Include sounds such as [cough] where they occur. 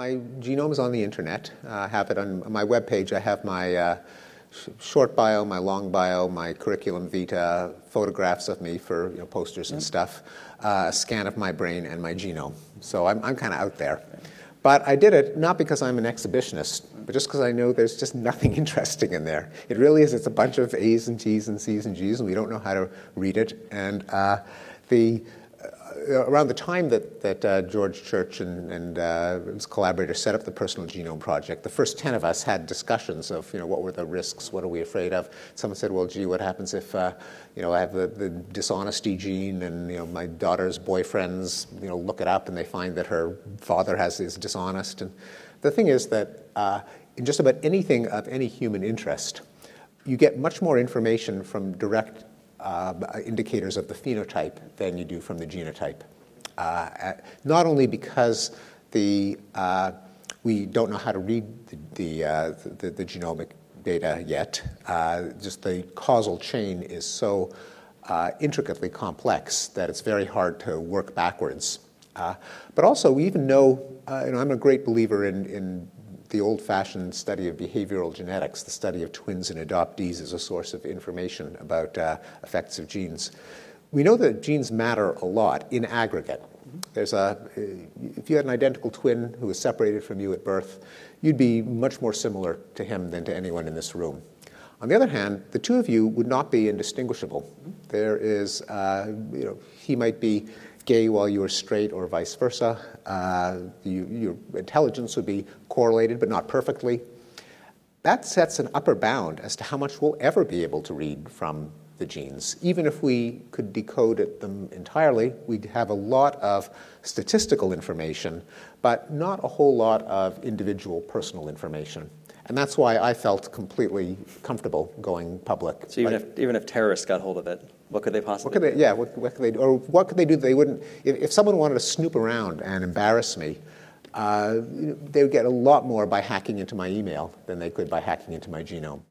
my genome is on the internet. Uh, I have it on my webpage. I have my uh, sh- short bio, my long bio, my curriculum vitae, photographs of me for you know, posters and stuff, uh, a scan of my brain and my genome. So I'm, I'm kind of out there. But I did it not because I'm an exhibitionist, but just because I know there's just nothing [laughs] interesting in there. It really is. It's a bunch of A's and T's and C's and G's, and we don't know how to read it. And uh, the around the time that, that uh, George Church and, and uh, his collaborators set up the Personal Genome Project, the first 10 of us had discussions of, you know, what were the risks, what are we afraid of? Someone said, well, gee, what happens if, uh, you know, I have the, the, dishonesty gene and, you know, my daughter's boyfriends, you know, look it up and they find that her father has is dishonest. And the thing is that uh, in just about anything of any human interest, you get much more information from direct uh, indicators of the phenotype than you do from the genotype. Uh, not only because the, uh, we don't know how to read the, the, uh, the, the genomic data yet, uh, just the causal chain is so uh, intricately complex that it's very hard to work backwards. but also, we even know, you know, I'm a great believer in, in the old fashioned study of behavioral genetics, the study of twins and adoptees, as a source of information about uh, effects of genes. We know that genes matter a lot in aggregate. There's a, if you had an identical twin who was separated from you at birth, you'd be much more similar to him than to anyone in this room. On the other hand, the two of you would not be indistinguishable. There is, uh, you know, he might be gay while you are straight or vice versa. Uh, you, your intelligence would be correlated, but not perfectly. That sets an upper bound as to how much we'll ever be able to read from the genes. Even if we could decode them entirely, we'd have a lot of statistical information, but not a whole lot of individual personal information. And that's why I felt completely comfortable going public. So even, if, even if terrorists got hold of it, what could they possibly what could they, Yeah, what, what, could they do? Or what could they do they wouldn't, if, if someone wanted to snoop around and embarrass me, uh, they would get a lot more by hacking into my email than they could by hacking into my genome.